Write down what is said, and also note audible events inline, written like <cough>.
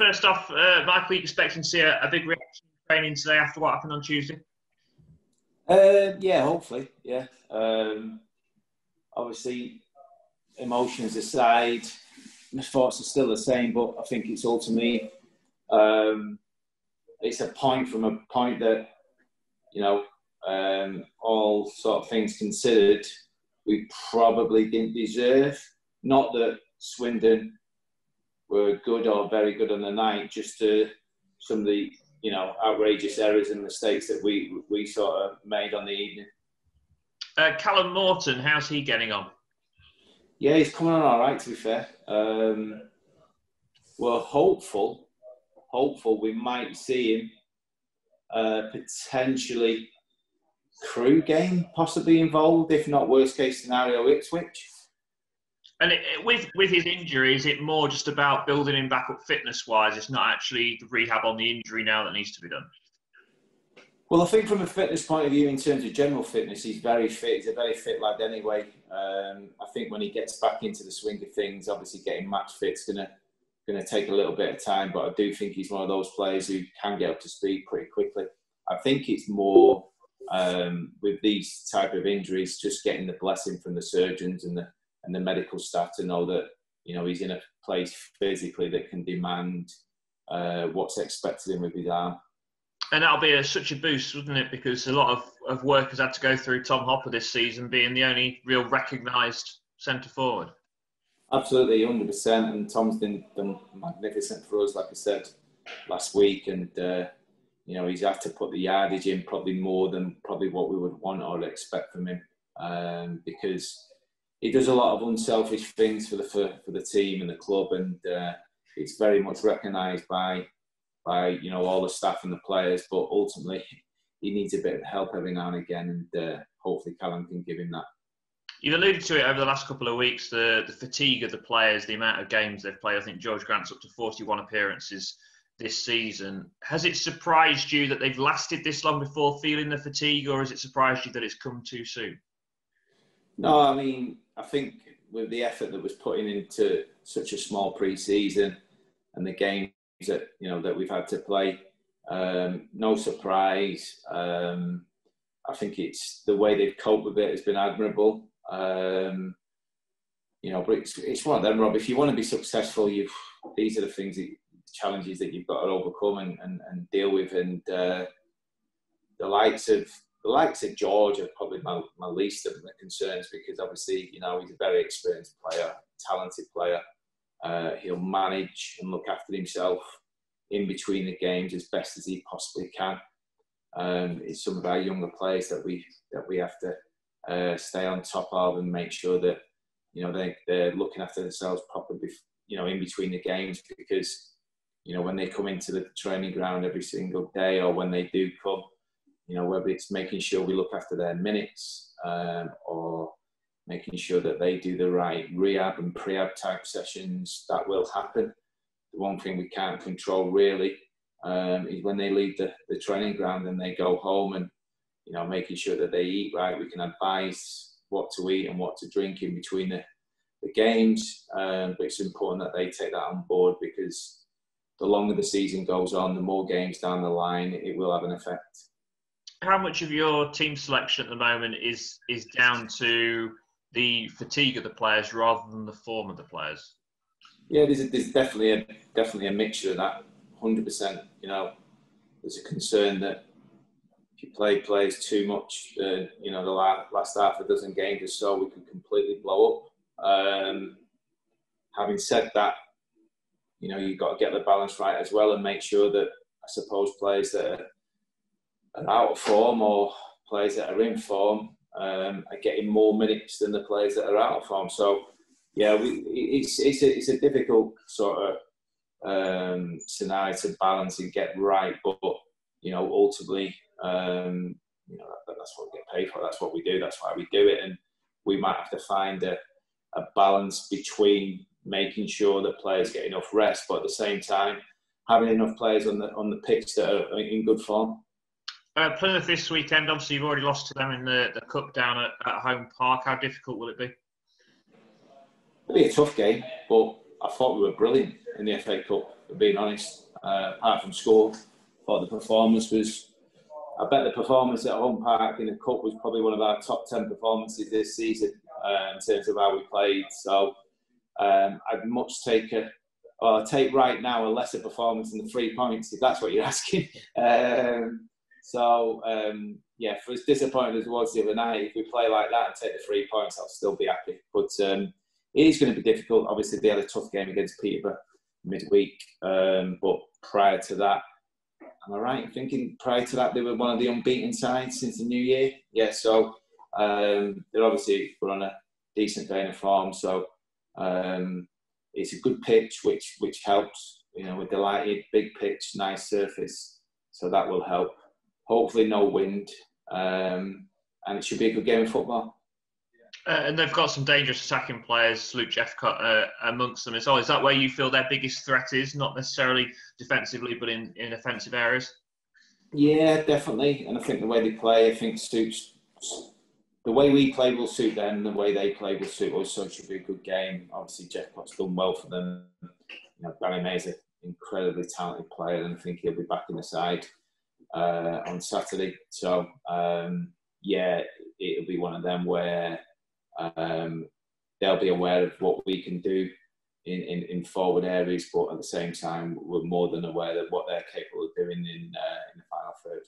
First off, uh, Michael, are you expecting to see a, a big reaction training today after what happened on Tuesday? Uh, yeah, hopefully, yeah. Um, obviously, emotions aside, my thoughts are still the same, but I think it's all ultimately um, it's a point from a point that you know um, all sort of things considered, we probably didn't deserve. Not that Swindon were good or very good on the night, just to some of the you know outrageous errors and mistakes that we we sort of made on the evening. Uh, Callum Morton, how's he getting on? Yeah, he's coming on all right. To be fair, um, we're hopeful, hopeful we might see him uh, potentially Crewe game possibly involved, if not worst case scenario Ipswich. And it, with with his injury, is it more just about building him back up fitness wise? It's not actually the rehab on the injury now that needs to be done. Well, I think from a fitness point of view, in terms of general fitness, he's very fit. He's a very fit lad anyway. Um, I think when he gets back into the swing of things, obviously getting match fit's gonna gonna take a little bit of time. But I do think he's one of those players who can get up to speed pretty quickly. I think it's more um, with these type of injuries, just getting the blessing from the surgeons and the and the medical staff to know that you know he's in a place physically that can demand uh, what's expected him with his arm. And that'll be a, such a boost, wouldn't it? Because a lot of, of work has had to go through Tom Hopper this season, being the only real recognised centre forward. Absolutely, hundred percent. And Tom's been done magnificent for us, like I said last week, and uh, you know, he's had to put the yardage in probably more than probably what we would want or expect from him um, because he does a lot of unselfish things for the for, for the team and the club, and uh, it's very much recognised by by you know all the staff and the players. But ultimately, he needs a bit of help every now and again, and uh, hopefully Callum can give him that. You've alluded to it over the last couple of weeks, the, the fatigue of the players, the amount of games they've played. I think George Grant's up to 41 appearances this season. Has it surprised you that they've lasted this long before feeling the fatigue, or has it surprised you that it's come too soon? No, I mean, I think with the effort that was put in into such a small pre-season and the games that you know that we've had to play, um, no surprise. Um, I think it's the way they've coped with it has been admirable. Um, you know, but it's, it's one of them, Rob. If you want to be successful, you these are the things that challenges that you've got to overcome and, and, and deal with. And uh, the likes of the likes of George are probably my, my least of the concerns because obviously you know he's a very experienced player, talented player. Uh, he'll manage and look after himself in between the games as best as he possibly can. Um, it's some of our younger players that we that we have to uh, stay on top of and make sure that you know they they're looking after themselves properly. You know, in between the games because you know, when they come into the training ground every single day or when they do come, you know, whether it's making sure we look after their minutes um, or making sure that they do the right rehab and pre-ab type sessions, that will happen. The one thing we can't control really um, is when they leave the, the training ground and they go home and, you know, making sure that they eat right. We can advise what to eat and what to drink in between the, the games, um, but it's important that they take that on board because the longer the season goes on, the more games down the line, it will have an effect. How much of your team selection at the moment is is down to the fatigue of the players rather than the form of the players? Yeah, there's, a, there's definitely a definitely a mixture of that. Hundred percent. You know, there's a concern that if you play players too much, uh, you know, the last, last half a dozen games or so, we could completely blow up. Um, having said that, you know you've got to get the balance right as well and make sure that I suppose players that are, are out of form or players that are in form um, are getting more minutes than the players that are out of form. So yeah, we, it's it's a, it's a difficult sort of um, scenario to balance and get right, but you know ultimately um, you know that, that's what we get paid for. That's what we do. That's why we do it, and we might have to find a, a balance between making sure that players get enough rest, but at the same time, having enough players on the on the pitch that are in good form. Uh, Plymouth this weekend, obviously you've already lost to them in the, the cup down at, at home park. How difficult will it be? It'll be a tough game, but I thought we were brilliant in the FA Cup being honest. Uh, apart from score, I thought the performance was. I bet the performance at home park in the cup was probably one of our top ten performances this season uh, in terms of how we played. So um, I'd much take a, or take right now a lesser performance than the three points if that's what you're <laughs> asking. Um, so um, yeah, for as disappointed as it was the other night, if we play like that and take the three points, I'll still be happy. But um, it is going to be difficult. Obviously, they had a tough game against Peterborough midweek, um, but prior to that, am I right in thinking prior to that they were one of the unbeaten sides since the new year? Yeah, so um, they're obviously we're on a decent vein of form, so um, it's a good pitch, which which helps. You know, we're delighted, big pitch, nice surface, so that will help. Hopefully, no wind, um, and it should be a good game of football. Uh, and they've got some dangerous attacking players, Luke Jephcott uh, amongst them as well. Is that where you feel their biggest threat is, not necessarily defensively, but in, in offensive areas? Yeah, definitely. And I think the way they play, I think suits the way we play will suit them. The way they play will suit us. So it should be a good game. Obviously, Jephcott's done well for them. You know, Danny Mayor's an incredibly talented player, and I think he'll be back in the side uh, on Saturday. So um, yeah, it'll be one of them where um, they'll be aware of what we can do in, in, in, forward areas, but at the same time, we're more than aware of what they're capable of doing in, uh, in the final third.